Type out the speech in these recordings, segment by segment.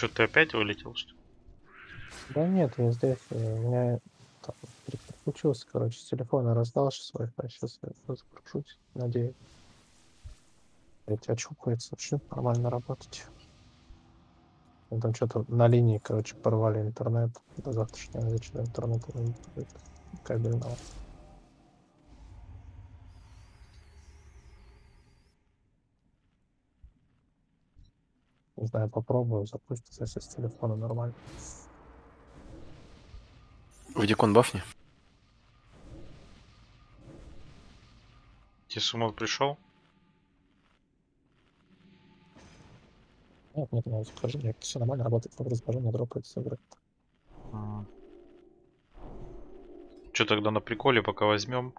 Че, ты опять вылетел, что ли? Да нет, я здесь, э, у меня там переключился, короче, с телефона раздал сейчас Wi-Fi, сейчас я загружусь, надеюсь. Эти очухается, начнет нормально работать. Там что-то на линии, короче, порвали интернет. До завтрашнего вечера интернет кабельного. Знаю, попробую, запустится, если с телефона нормально. В Дикон бафни. Тисумов пришел? Нет, нет, нет, изображение, все нормально работает, вот изображение дропается с игры. Че тогда на приколе пока возьмем?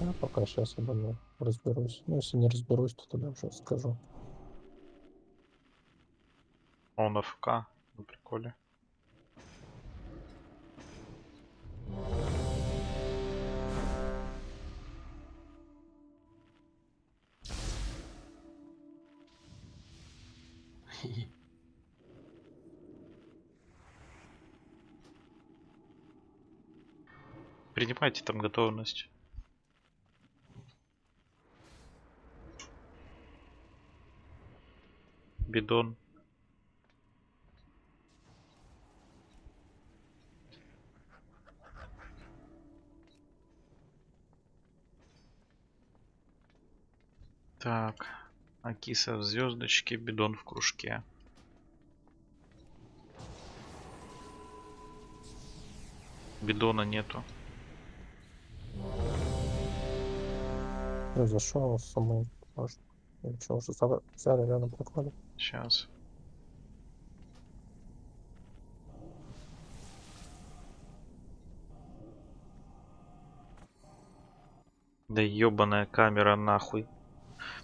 Я пока сейчас обо мне разберусь. Ну, если не разберусь, то тогда уже скажу. Он АФК на приколе. Принимайте там готовность. Бидон. Так, Акиса в звездочке, бидон в кружке. Бидона нету. Я зашел с самой, может. Или что, уже взяли рядом прикладе? Сейчас. Да ебаная камера нахуй.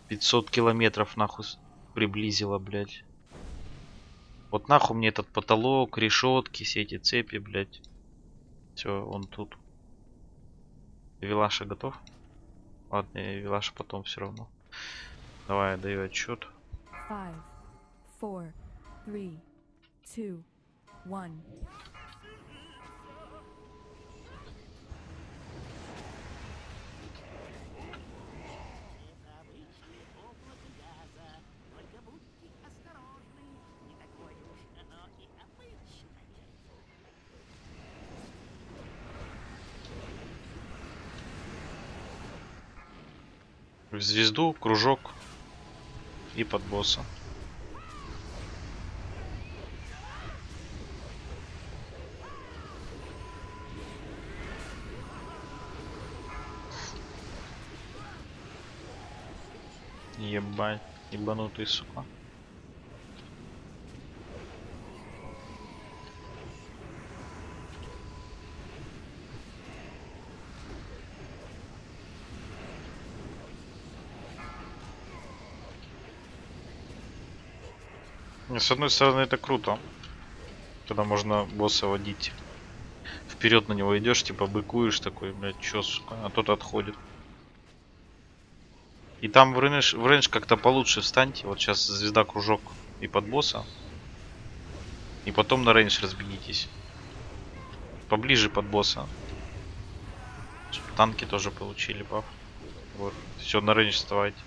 500 километров нахуй приблизила, блядь. Вот нахуй мне этот потолок, решетки, все эти цепи, блядь. Все, он тут. Вилаша готов? Ладно, Вилаша потом все равно. Давай, я даю отчет. Five, four, three, two, one. В звезду, кружок и под босса. Ебать, ебанутый, сука. Не, С одной стороны это круто. Когда можно босса водить. Вперед на него идешь, типа быкуешь такой, блядь, чё, сука, а тот отходит. И там в range, в range как-то получше встаньте. Вот сейчас звезда кружок и под босса. И потом на range разбегитесь. Поближе под босса. Чтоб танки тоже получили баф. Вот. Все, на range вставайте.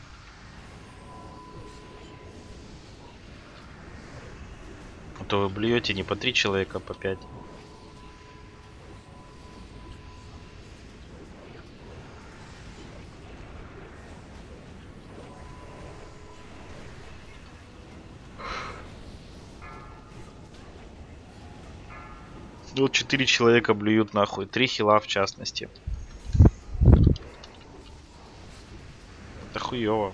То вы блюете не по три человека, а по пять. Вот четыре человека блюют нахуй. Три хила в частности. Это хуево.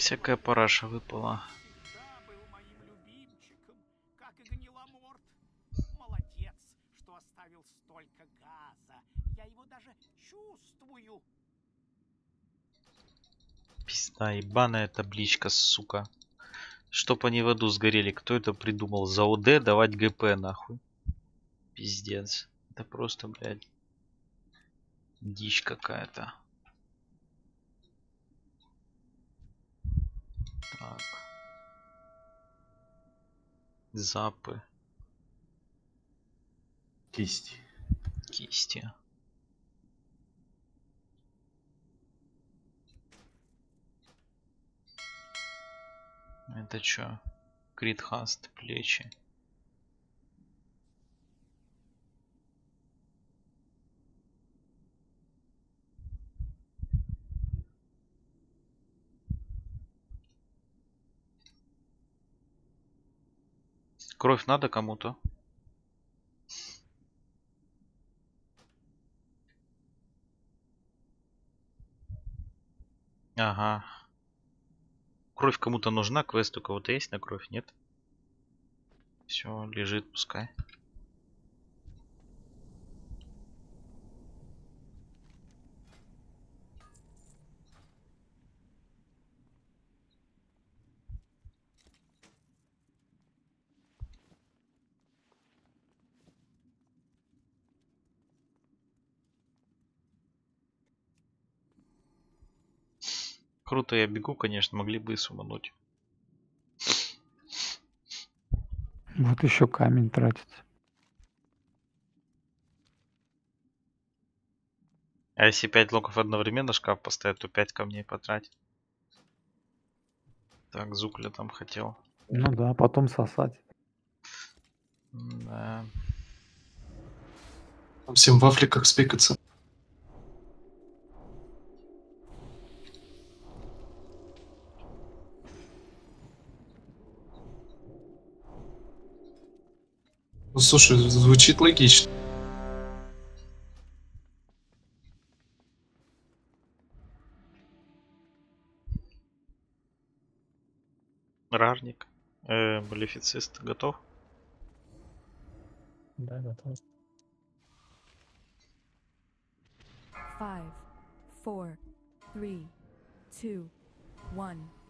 его даже чувствую. Пизда, ебаная табличка, сука. Чтоб они в аду сгорели. Кто это придумал? За ОД давать ГП, нахуй. Пиздец. Это просто, блядь, дичь какая-то. Так. Запы, Кисти. кисти. Это чё? Критхаст, плечи. Кровь надо кому-то? Ага. Кровь кому-то нужна, квест у кого-то есть на кровь, нет? Все, лежит, пускай. Круто я бегу, конечно, могли бы и сумануть. Вот еще камень тратится. А если 5 локов одновременно шкаф поставить, то 5 камней потратить. Так, Зукля там хотел. Ну да, потом сосать. Да. Там всем в Африках спекаться. Слушай, звучит логично. Рарник. Э, Малефицист готов? Да, готов. Five, four, three, two, one.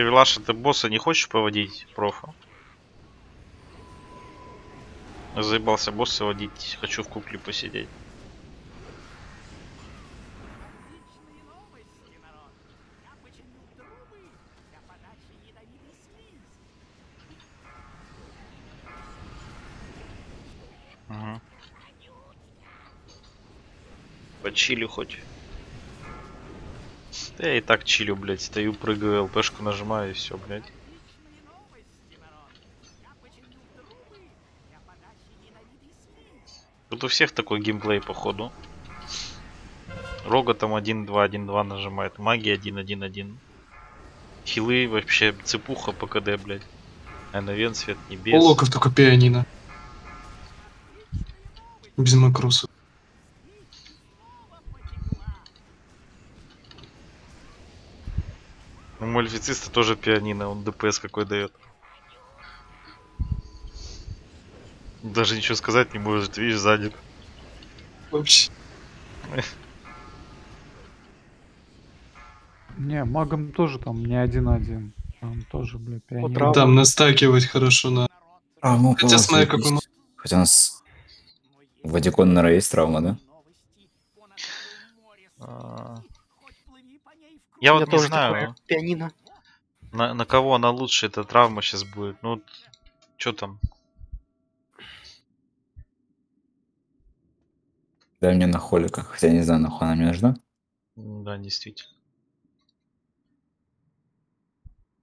Гавилаша, ты босса не хочешь поводить, профа? Заебался босса водить, хочу в кукле посидеть. Угу. Почили хоть. Да я и так чилю, блядь. Стою, прыгаю, ЛПшку нажимаю и все, блядь. Тут у всех такой геймплей, походу. Рога там 1-2, 1-2 нажимает. Магия 1-1-1. Хилы вообще цепуха по КД, блядь. Эновен, свет небес. Полоков только пианино. Без макроса. Слизь У мальфициста тоже пианино, он ДПС какой дает. Даже ничего сказать не может, видишь, сзади. Вообще. Не, магом тоже там не один-один. Там тоже, бля, пианино. Там настакивать хорошо на... Травма Хотя смотря какой. Хотя у нас Вадикон, наверное, есть травма, да? А, Я вот не тоже знаю, такое пианино. на, на кого она лучше, эта травма сейчас будет. Ну, что там? Дай мне на холика. Хотя не знаю, нахуй она мне нужна. Да, действительно.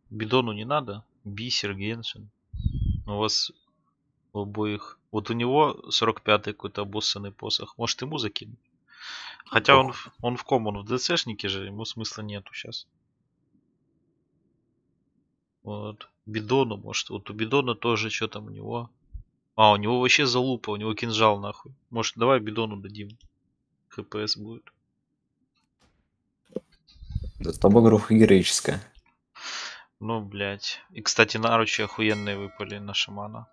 Бидону не надо. Бисер, Геншин. У вас у обоих. Вот у него 45-й какой-то обоссанный посох. Может ему закинуть? Хотя он, в- он в ком? Он в ДЦшнике же, ему смысла нету сейчас. Вот. Бидону, может. Вот у Бидона тоже что там у него. А, у него вообще залупа, у него кинжал нахуй. Может, давай Бидону дадим. ХПС будет. Зато багруха героическая. Ну, блядь. И, кстати, наручи охуенные выпали на шамана.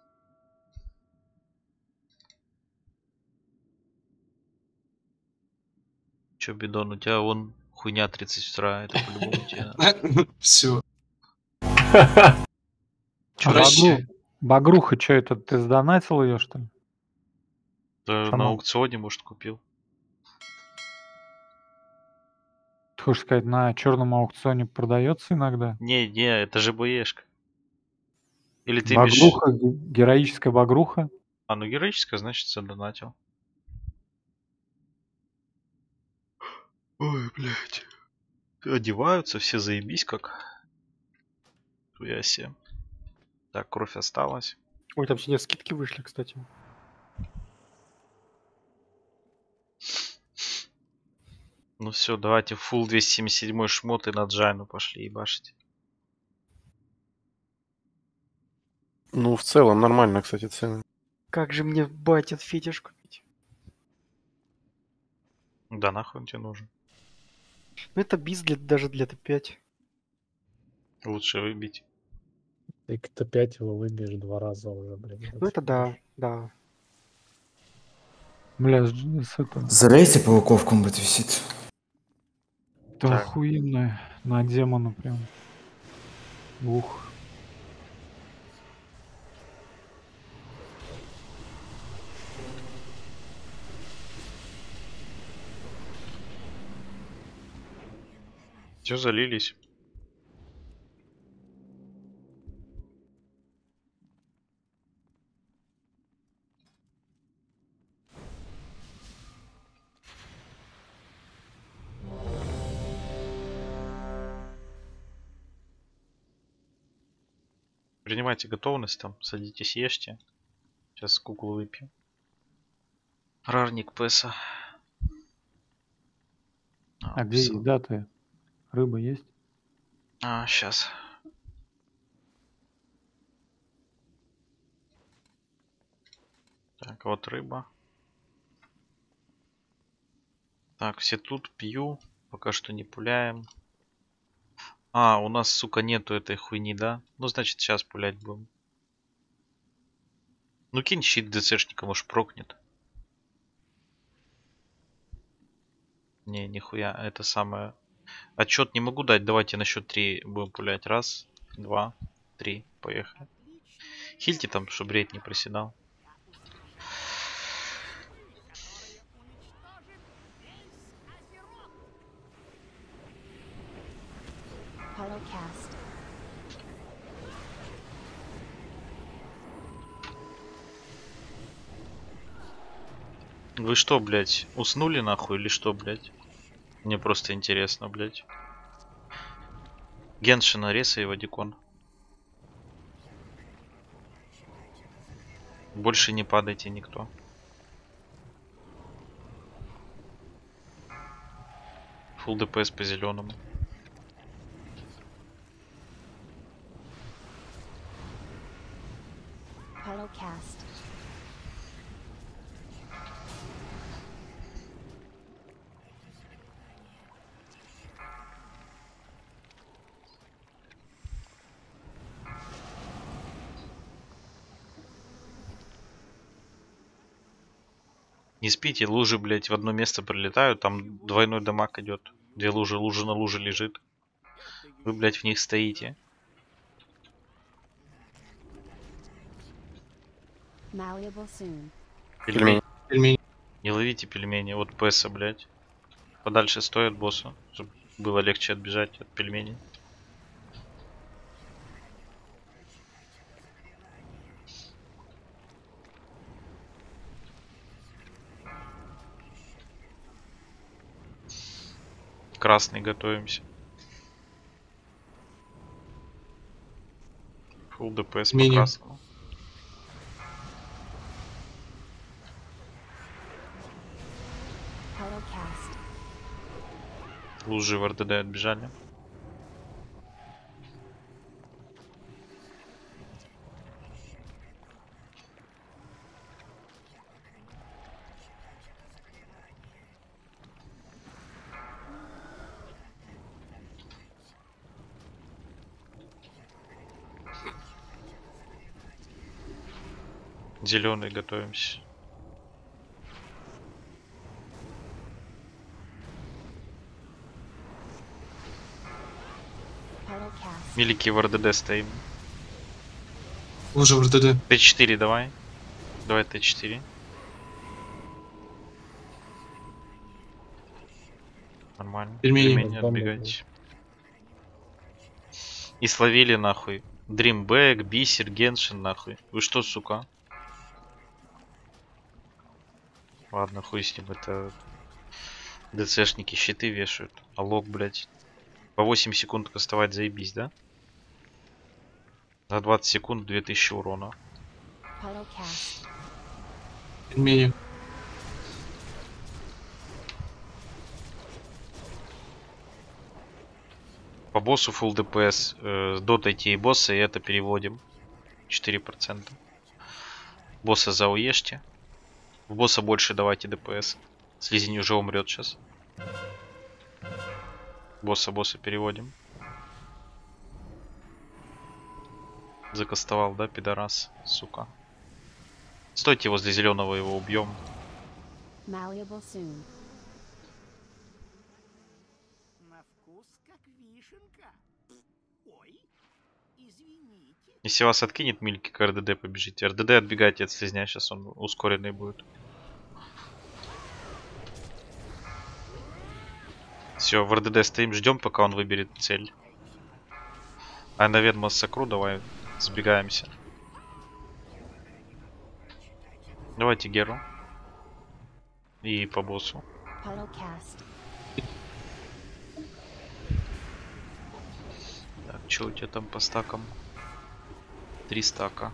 Чё, Бидон, у тебя вон хуйня 32, это по-любому тебе. Все. Багруха, что это, ты сдонатил ее, что ли? Да на аукционе, может, купил. Ты хочешь сказать, на черном аукционе продается иногда? Не, не, это же боешка. Или ты. Багруха, ге- героическая багруха. А, ну героическая, значит, задонатил. Ой, блядь. Одеваются, все заебись как. Себе. Так, кровь осталась. Ой, там сегодня скидки вышли, кстати. Ну все, давайте full 277 шмот и на Джайну пошли ебашить. Ну, в целом, нормально, кстати, цены. Как же мне батят фетиш купить? Да нахуй он тебе нужен. Ну это биз для, даже для Т5. Лучше выбить. Ты КТ-5 его выбьешь два раза уже, блин. Ну это да, да. Бля, с, с это, Залейте пауков, комбат висит. это Так. охуенно. На демона прям. Ух. Все залились. Принимайте готовность там, садитесь, ешьте. Сейчас куклу выпьем. Рарник Песа. А где еда-то? Рыба есть? А, сейчас. Так, вот рыба. Так, все тут пью. Пока что не пуляем. А, у нас, сука, нету этой хуйни, да? Ну, значит, сейчас пулять будем. Ну, кинь щит ДЦшника, может, прокнет. Не, нихуя, это самое... Отчет не могу дать, давайте на счет 3 будем пулять. Раз, два, три, поехали. Хильте там, чтобы рейд не проседал. Вы что, блядь, уснули нахуй или что, блядь? Мне просто интересно, блядь. Геншина, Реса и Вадикон. Больше не падайте никто. Фул ДПС по зеленому. Не спите, лужи, блядь, в одно место прилетают, там двойной дамаг идет. Две лужи, лужа на луже лежит. Вы, блядь, в них стоите. Пельмени. Пельмени. Не ловите пельмени от Пэса, блядь. Подальше стой от босса, чтобы было легче отбежать от пельменей. Красный готовимся. Фул ДПС по Мини. красному. Лужи в РДД отбежали. Зеленый готовимся. Милики в РДД стоим. Лужа в РДД. Т4 давай. Давай Т4. Нормально. Пельмени. Пельмени отбегать. И словили нахуй. Дримбэк, Бисер, Геншин нахуй. Вы что, сука? Ладно, хуй с ним, это... ДЦшники щиты вешают. А лог, блядь. По 8 секунд кастовать заебись, да? За 20 секунд 2000 урона. Пельмени. По боссу full ДПС э, дотайте и босса, и это переводим. 4%. Босса зауешьте. В босса больше давайте ДПС. Слизень уже умрет сейчас. Босса, босса переводим. Закастовал, да, пидорас, сука. Стойте возле зеленого, его убьем. Если вас откинет мильки к РДД, побежите. РДД отбегайте от слизня, сейчас он ускоренный будет. Все, в РДД стоим, ждем, пока он выберет цель. А на Ведьма Сакру давай сбегаемся. Давайте Геру. И по боссу. Так, что у тебя там по стакам? Три стака.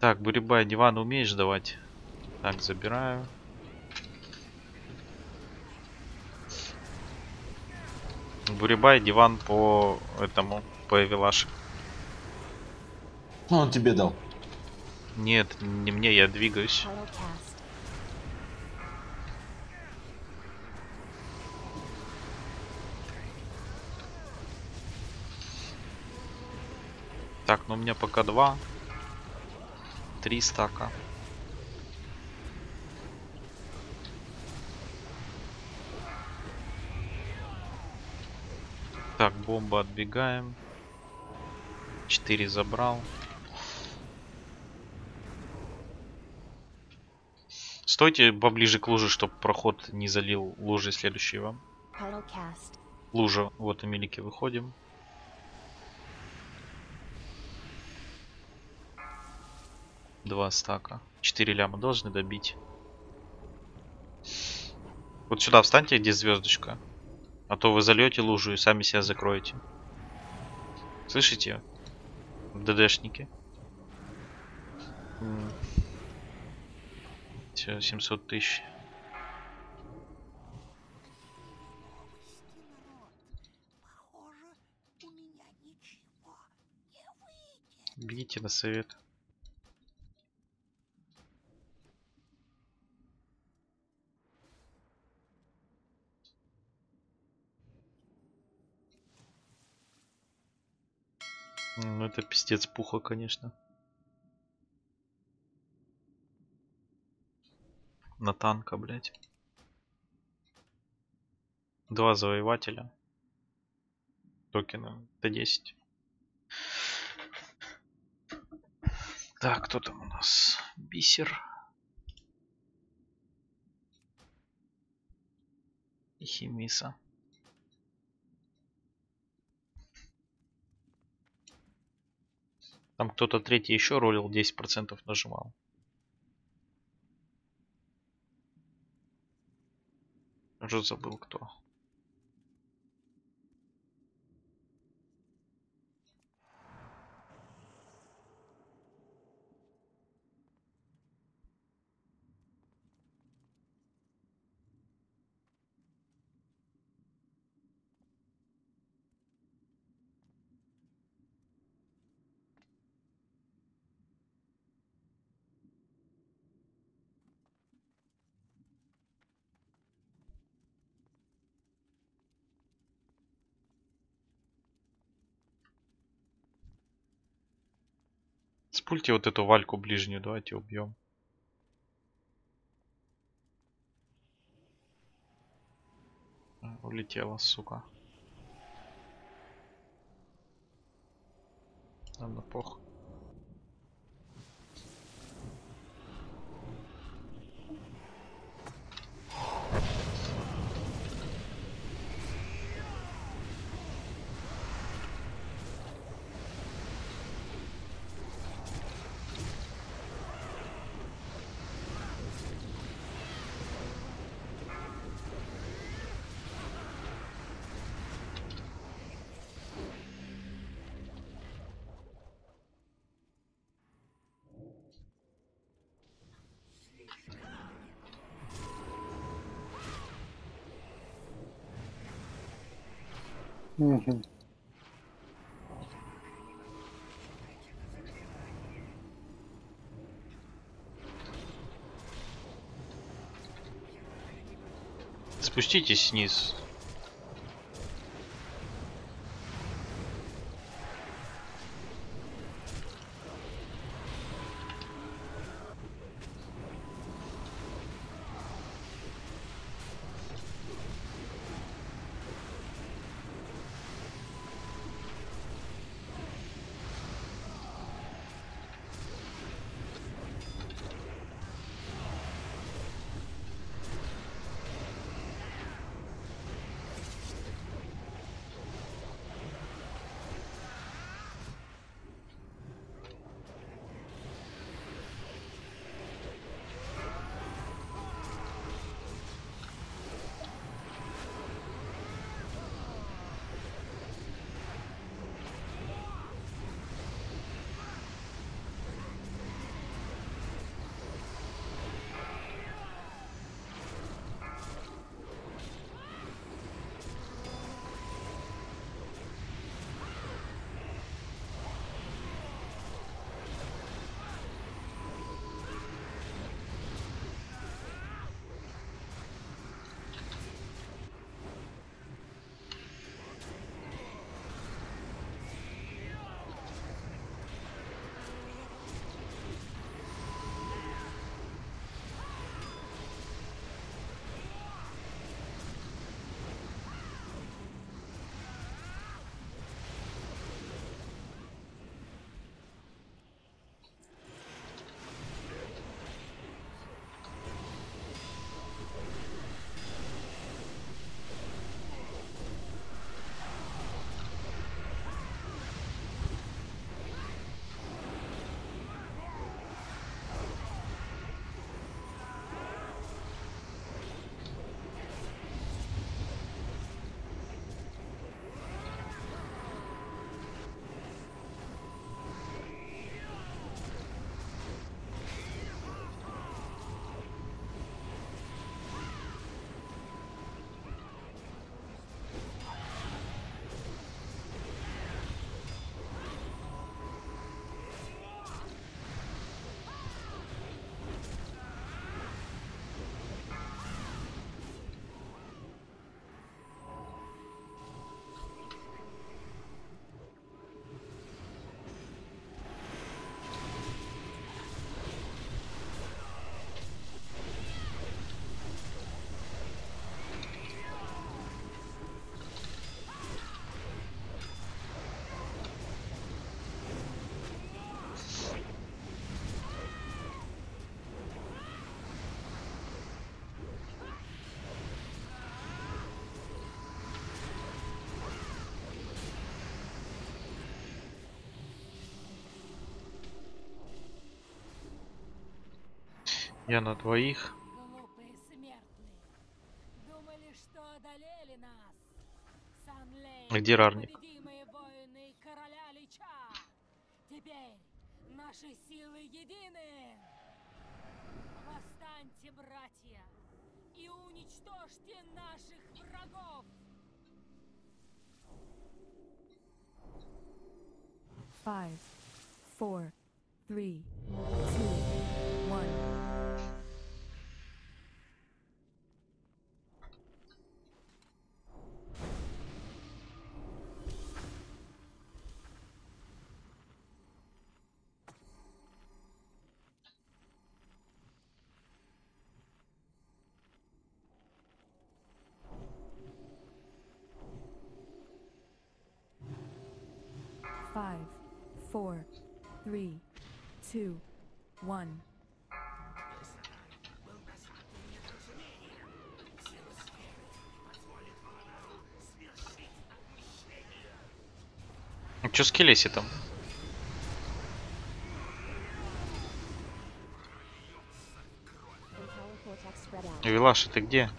Так, Бурибай, диван умеешь давать? Так, забираю. Бурибай, диван по этому, по Эвилаше. Он тебе дал. Нет, не мне, я двигаюсь. Так, ну у меня пока два. Три стака. Так, бомба отбегаем. Четыре забрал. Стойте поближе к луже, чтобы проход не залил лужи cast. Лужа, вот и милики выходим. Два стака. Четыре ляма должны добить. Вот сюда встаньте, где звездочка. А то вы зальете лужу и сами себя закроете. Слышите? ДДшники. Все, 700 тысяч. Бегите на совет. Ну это пиздец пуха, конечно. На танка, блядь. Два завоевателя. Токена Т10. Так, кто там у нас? Бисер. И Химиса. Там кто-то третий еще ролил 10% нажимал. Уже забыл кто. Спульте вот эту вальку ближнюю, давайте убьем. А, Улетела, сука. Ладно, пох. Спуститесь вниз. Я на двоих. Думали, где Рарник? С Келеси там? Empower cortex spread out. Вилаша, ты где?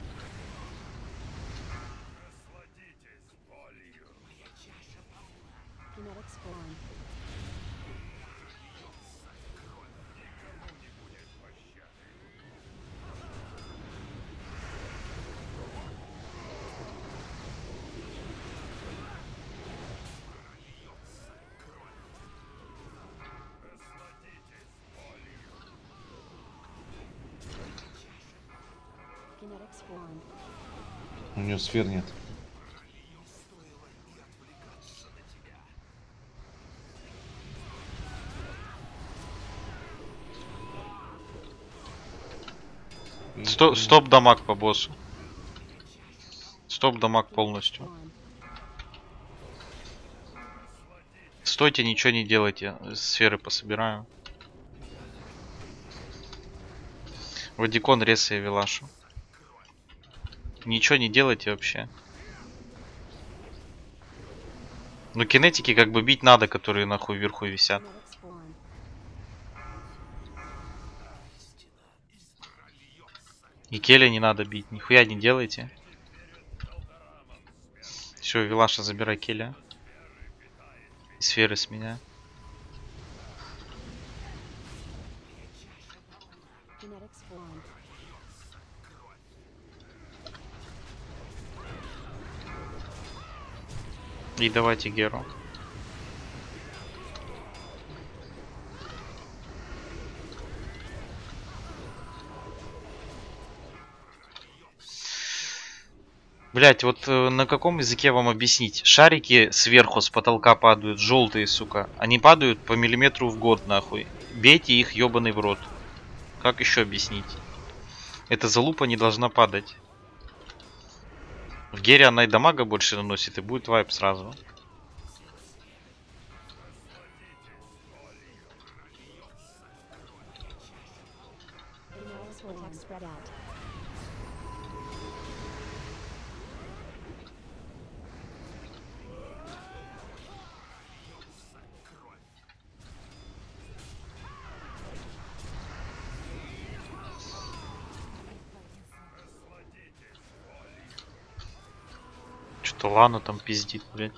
Нее сфер нет. Сто- стоп дамаг по боссу. Стоп дамаг полностью. Стойте, ничего не делайте. Сферы пособираем. Вадикон, Реса и. Ничего не делайте вообще. Ну, кинетики как бы бить надо, которые нахуй вверху висят. И Келя не надо бить, нихуя не делайте. Все, Вилаша, забирай Келя. И сферы с меня. Kinetic spawn. И давайте Геру. Блять, вот э, на каком языке вам объяснить? Шарики сверху с потолка падают, желтые, сука. Они падают по миллиметру в год, нахуй. Бейте их ебаный в рот. Как еще объяснить? Эта залупа не должна падать. В Гере она и дамага больше наносит, и будет вайп сразу. Лана там пиздит, блядь.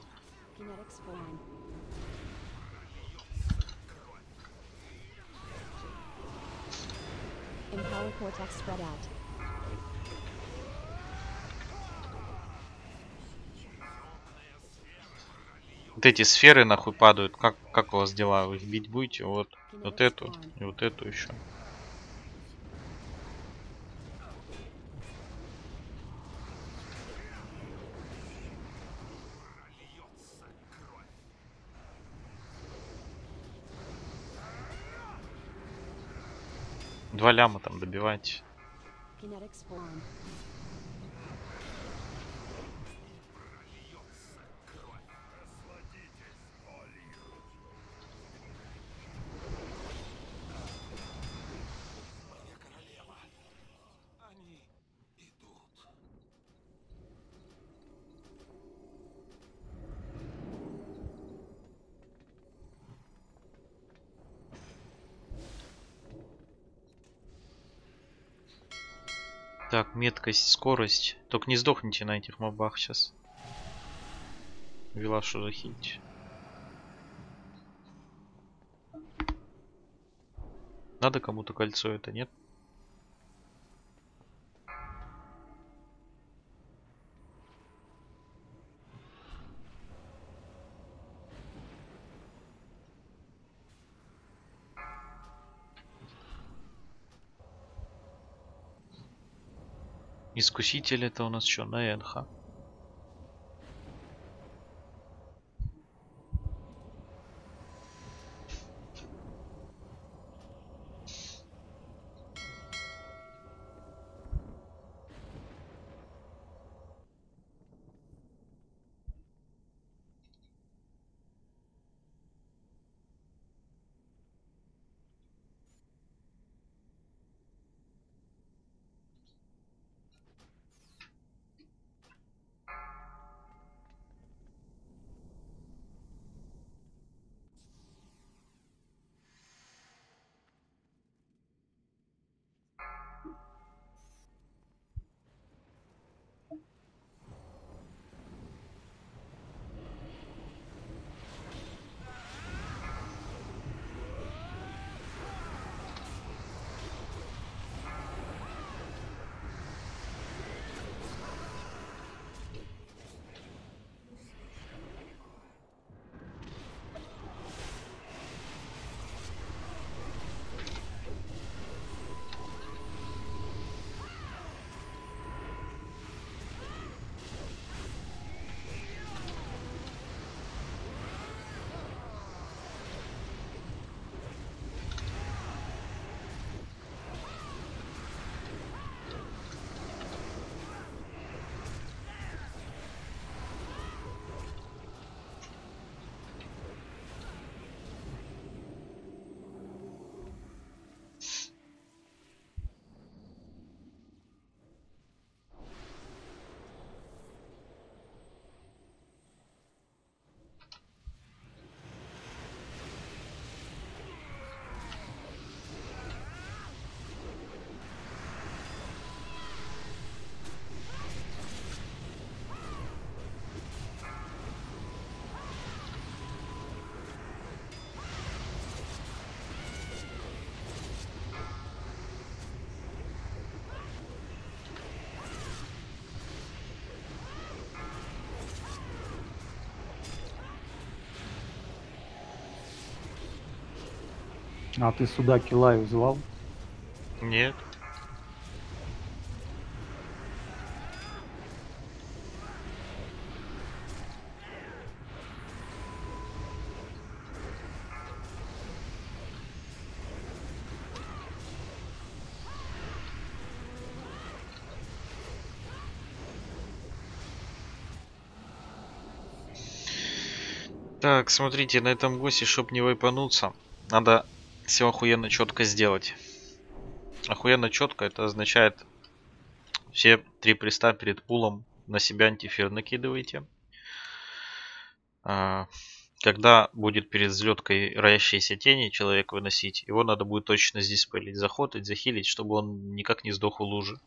Вот эти сферы нахуй падают. Как, как у вас дела? Вы их бить будете? Вот, вот эту и вот эту еще. Два ляма там добивайте. Так, меткость, скорость. Только не сдохните на этих мобах сейчас. Вилашу захилить. Надо кому-то кольцо это, нет? Искуситель это у нас что, на А ты сюда Килаю звал? Нет. Так, смотрите, на этом боссе, чтобы не вайпануться, надо все охуенно четко сделать. Охуенно четко это означает все три приста перед пулом на себя антифир накидываете. А, когда будет перед взлеткой роящиеся тени человек выносить, его надо будет точно здесь пылить, заходить, захилить, чтобы он никак не сдох у лужи.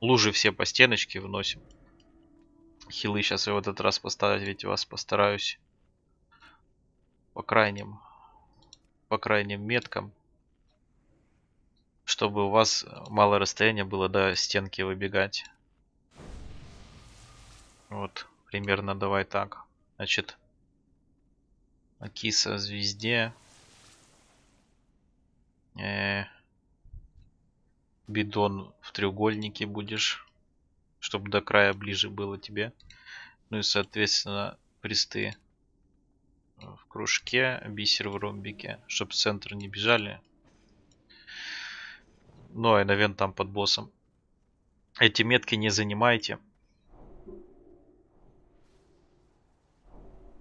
Лужи все по стеночке вносим. Хилы сейчас я в этот раз поставить, ведь вас постараюсь по крайним по крайним меткам чтобы у вас мало расстояния было до стенки выбегать. Вот примерно давай так. Значит киса звезде. Э, бидон в треугольнике будешь чтобы до края ближе было тебе. Ну и соответственно присты в кружке, бисер в ромбике, чтобы в центр не бежали. Ну, а навен там под боссом. Эти метки не занимайте.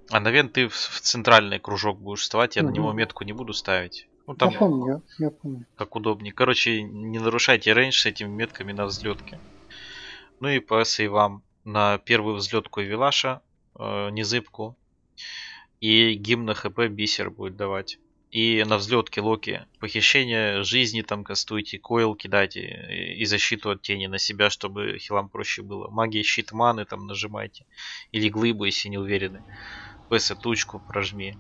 А навен ты в, в центральный кружок будешь вставать, я Мгм. на него метку не буду ставить. Ну там Я помню, я помню. как удобнее. Короче, не нарушайте рейндж с этими метками на взлетке. Ну и по сейвам на первую взлетку Вилаша, э, незыбку. И гимн на хп бисер будет давать. И на взлетке Локи похищение жизни там кастуйте, койл кидайте и, и защиту от тени на себя, чтобы хилам проще было. Магия щит маны там нажимайте. Или глыбы, если не уверены. ПС тучку прожми.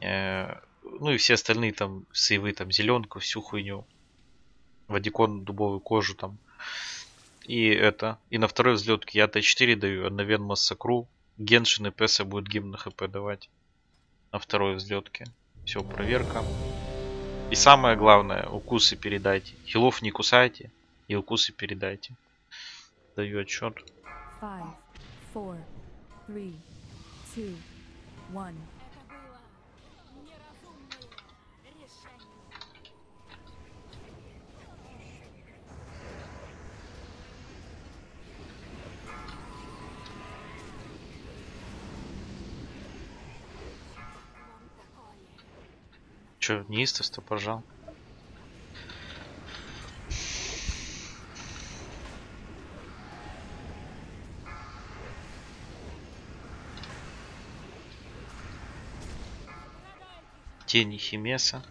Э, ну и все остальные там сейвы, там зеленку, всю хуйню. Вадикон, дубовую кожу там. И это. И на второй взлетке я Т4 даю, а на Вен Массакру. Геншин и Песа будет гимн на ХП давать. На второй взлетке. Все, проверка. И самое главное, укусы передайте. Хилов не кусайте и укусы передайте. Даю отчет. Five, four, three, two, one. Че, неистовство пожал? Тени Химеса.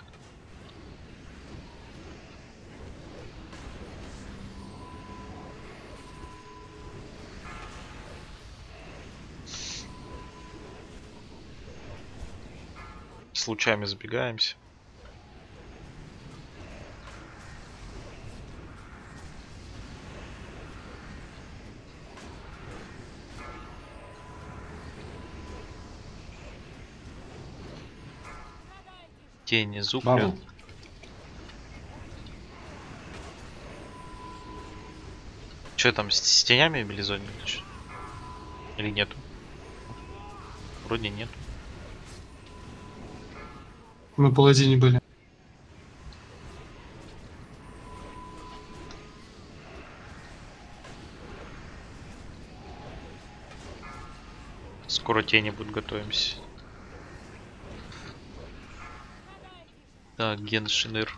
С лучами сбегаемся. Тени зубля. Че там, с, с тенями Белизони или нету? Вроде нет. Мы паладине были. Скоро тени будут, готовимся. Так, Ген Шиныр.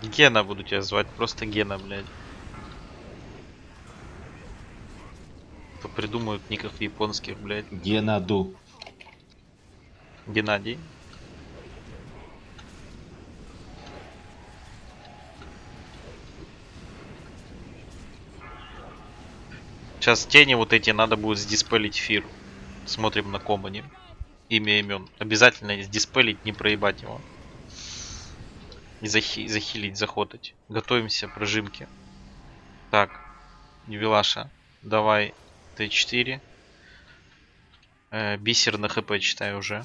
Гена буду тебя звать, просто Гена, блядь. То придумают никаких японских, блядь. Генаду. Геннадий. Сейчас тени вот эти надо будет сдиспелить эфир. Смотрим на комбоне. Имя имен. Обязательно сдиспелить, не проебать его. И захи захилить, заходить. Готовимся, прожимки. Так, Невилаша, давай Т4. Э, бисер на хп читай уже.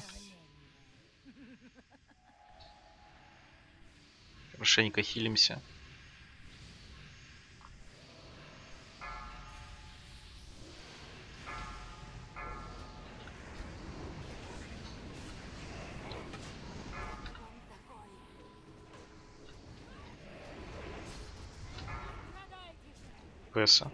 Хорошенько хилимся. Песа.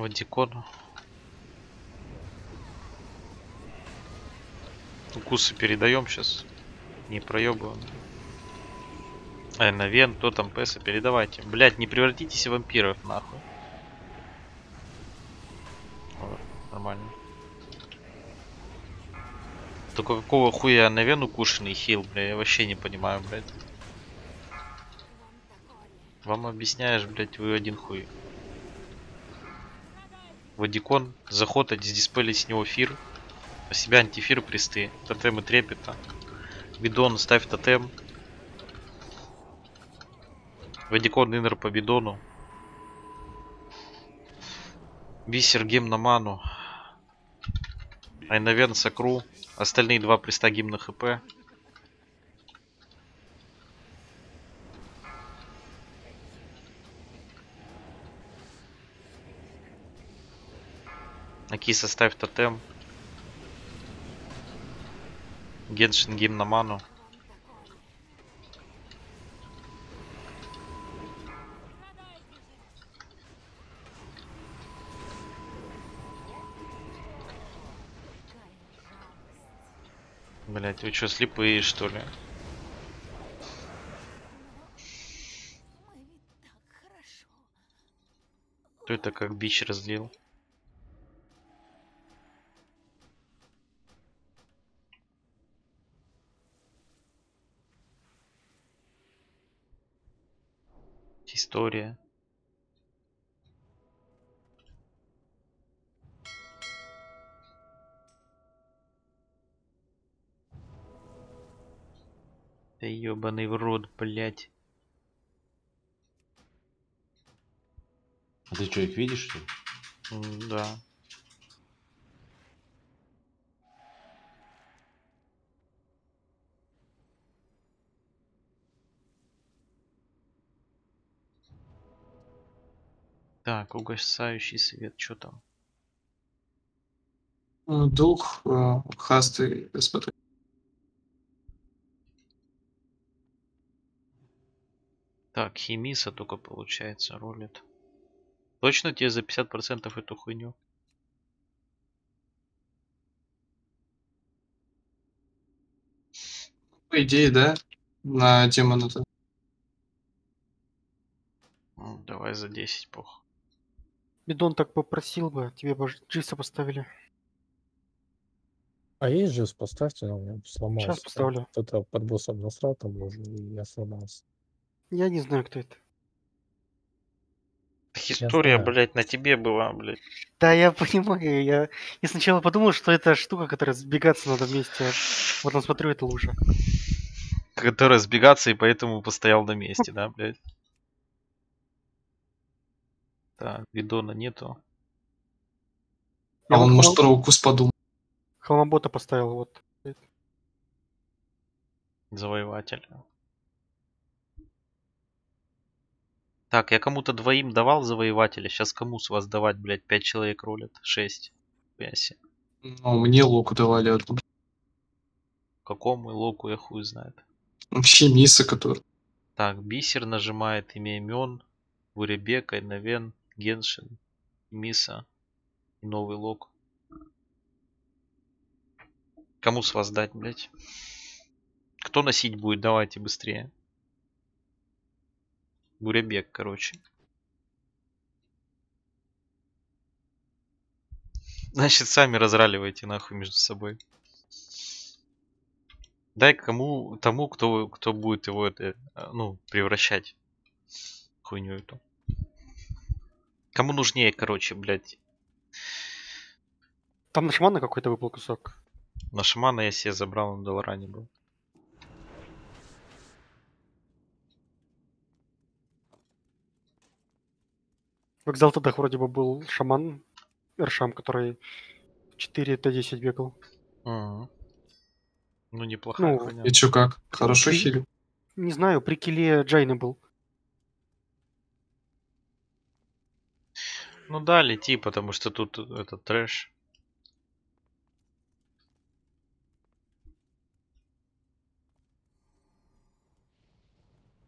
Вадикон. Укусы передаем сейчас. Не проебываем. Ай, на Вен, кто там Песа, передавайте. Блять, не превратитесь в вампиров, нахуй. Вот, нормально. Только какого хуя на Вен укушенный хил, бля, я вообще не понимаю, блядь. Вам объясняешь, блядь, вы один хуй. Вадикон, заход, диспелить с него фир. На себя антифир присты. Тотемы трепета. Бидон, ставь тотем. Вадикон инер по бидону. Бисер гем на ману. Айновен сакру. Остальные два приста гимн на хп. Аки составь тотем. Геншин гейм на ману. Блять, вы что, слепые что ли? Кто это как бич разлил? История. Да ебаный в рот, блять. А ты что, их видишь, что ли? Да. Так, угасающий свет, что там? Э, Дух, э, хасты, СПТ. Так, Химиса только получается ролит. Точно тебе за 50% эту хуйню? По идее, да? На демона-то. Ну, давай за 10, пох. Бидон так попросил бы, тебе бы Джиса поставили. А есть же, поставьте, но у меня сломался. Щас поставлю. Кто-то под боссом насрал там уже, и я сломался. Я не знаю, кто это. История, блядь, на тебе была, блядь. Да, я понимаю, я, я сначала подумал, что это штука, которая сбегаться надо вместе. а Потом смотрю, это лужа. Который сбегаться и поэтому постоял на месте, да, блядь? Так, бидона нету. А Я он, может, про укус подумал. Холобота поставил, вот. Завоеватель. Так, я кому-то двоим давал завоевателя. Сейчас кому с вас давать, блядь, 5 человек ролят? 6. Яси. Ну, мне локу давали одну. Какому локу я хуй знает. Вообще миса, который. Так, бисер нажимает имя имен. Буребек, Айнавен, Геншин, Миса и новый лог. Кому с вас дать, блядь? Кто носить будет? Давайте быстрее. Буребек, короче. Значит, сами разраливайте нахуй между собой. Дай кому тому, кто, кто будет его это, э, ну, превращать. Хуйню эту. Кому нужнее, короче, блядь. Там на шамана какой-то выпал кусок. На шамана я себе забрал, он Долоране был. В Экзалтедах вроде бы был шаман Эршам, который 4 Т10 бегал. Мгм. Ну, неплохая Ну. И чё как? Хорошо При- хилил. Не знаю, при килле Джайны был. Ну да, лети, потому что тут это трэш.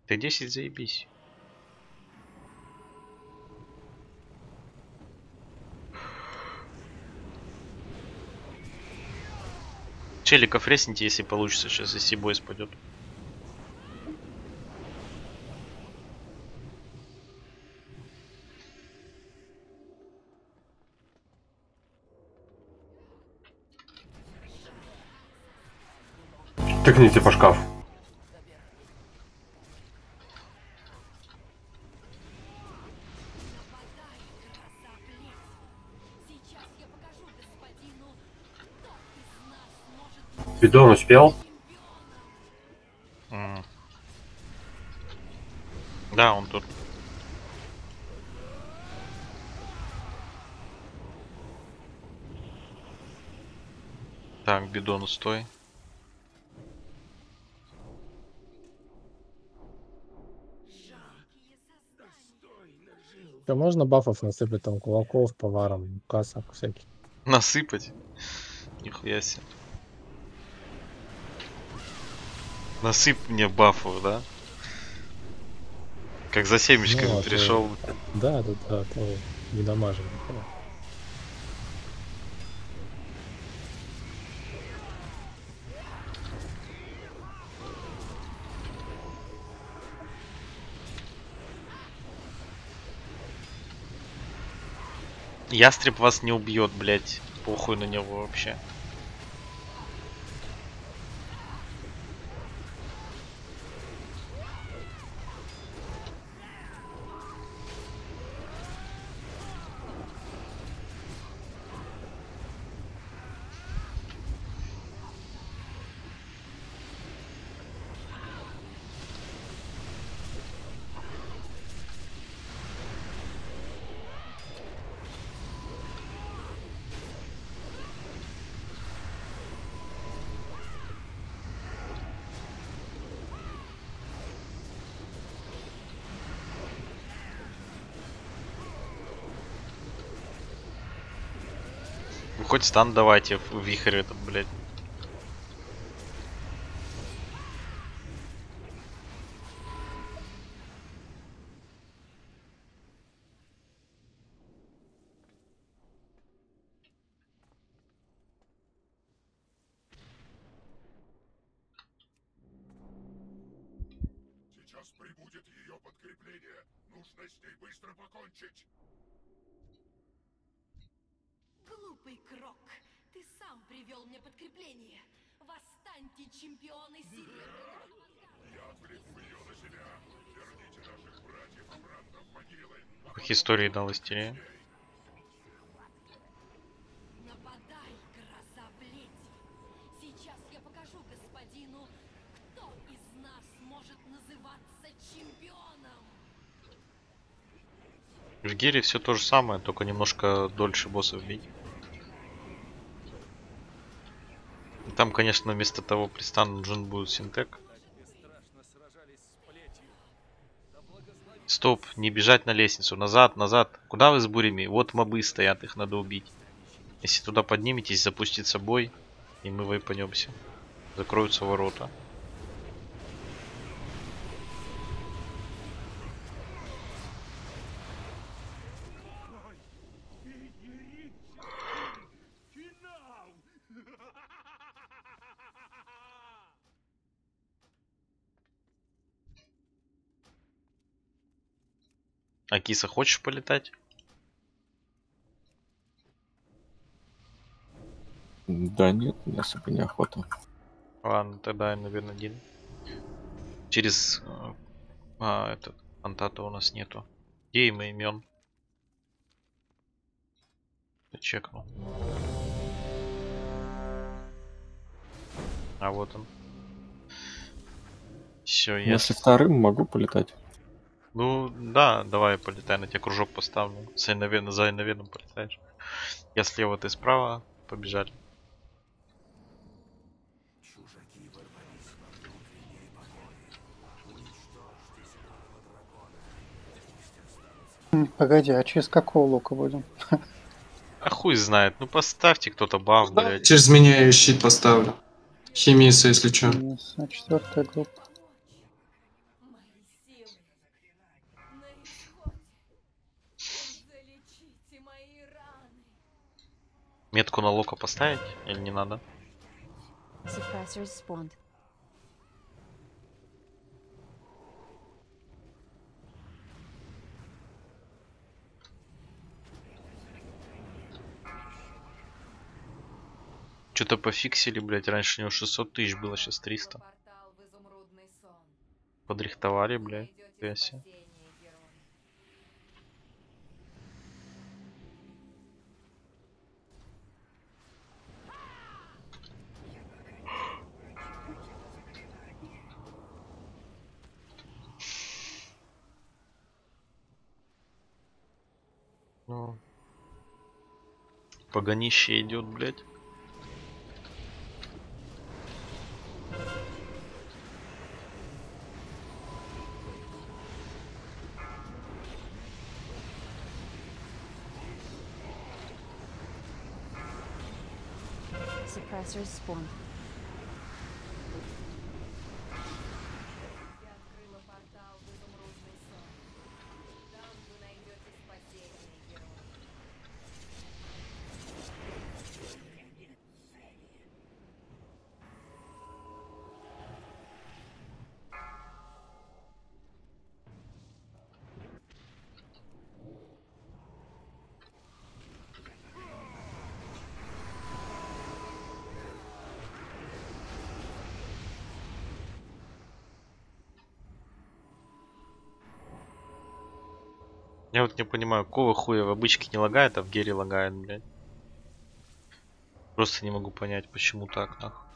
Ты 10 заебись. Челиков ресните, если получится, сейчас если бой спадет. Тыкните по шкаф. Бидон успел? Да, он тут. Так, бидон, стой. Да можно бафов насыпать там кулаков, поваром, касок всяких. Насыпать. Нихуя себе. Насыпь мне бафов, да? Как за семечками Ну, а пришел. Да, да, да, то не дамажим. Ястреб вас не убьет, блять. Похуй на него вообще. Хоть стан давайте в вихрь этот, блядь. Может называться чемпионом. В Гере все то же самое, только немножко дольше боссов бить. Там, конечно, вместо того пристан нужен будет синтек. Стоп, не бежать на лестницу. Назад, назад. Куда вы с бурями? Вот мобы стоят, их надо убить. Если туда подниметесь, запустится бой, и мы вайпанемся. Закроются ворота. А киса, хочешь полетать? Да нет, мне особо неохота. Ладно, тогда наверное один. Через э, а, этот антата у нас нету. Где имя имен? Я чекнул. А вот он. Все, я. Если вторым могу полетать. Ну да, давай полетай, на тебя кружок поставлю. За Айновен- за Айновеном полетаешь. Я слева, ты справа, побежали. Погоди, а через какого лука будем? А хуй знает, ну поставьте кто-то баф, блядь. Через меня я щит поставлю. Химиса, если чё. Четвертая группа. Метку на лока поставить или не надо? Что-то пофиксили, блядь, раньше у него 600 тысяч было, сейчас 300. Подрихтовали, блядь, Ну, Погонище идет, блядь. Suppressors spawned. Я вот не понимаю, какого хуя в обычке не лагает, а в гере лагает, блядь. Просто не могу понять, почему так, нахуй.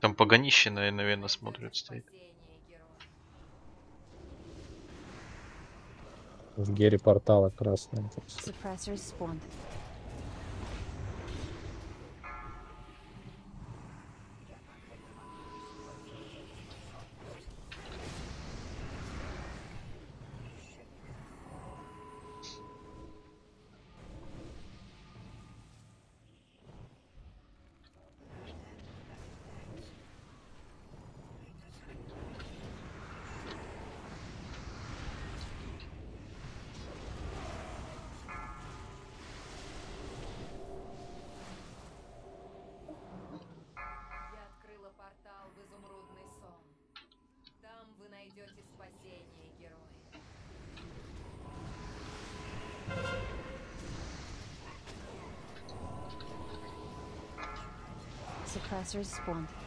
Там погонище, наверное, смотрит, стоит. В гере портала красная. Suppressors spawned.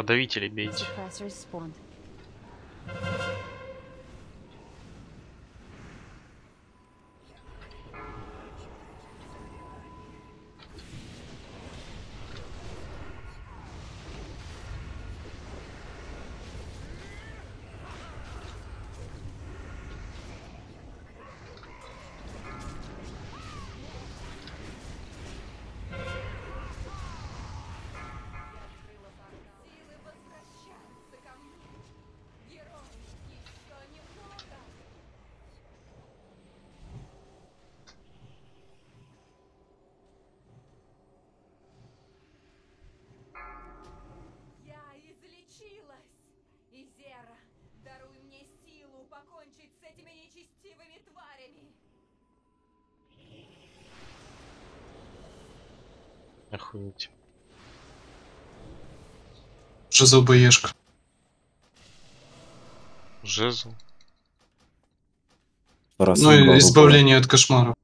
Подавители бейте. Охуеть. Жезл боешка. Жезл. Раз Ну и был избавление от кошмаров.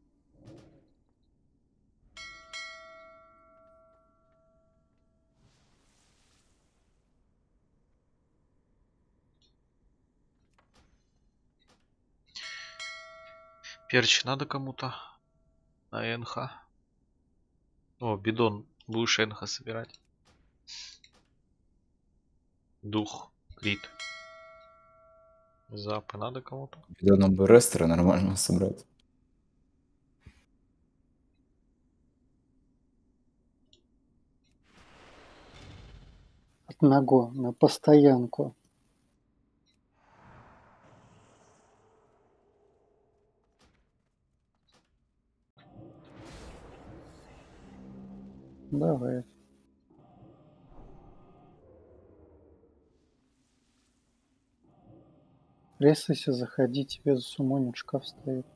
Перч надо кому-то? На НХ. О, бидон. Будешь НХ собирать. Дух. Крит. Запы надо кому-то? Бидоном бы рестера нормально собрать. Одного на постоянку. Давай. Ресайся, заходи, тебе засумонит, шкаф стоит.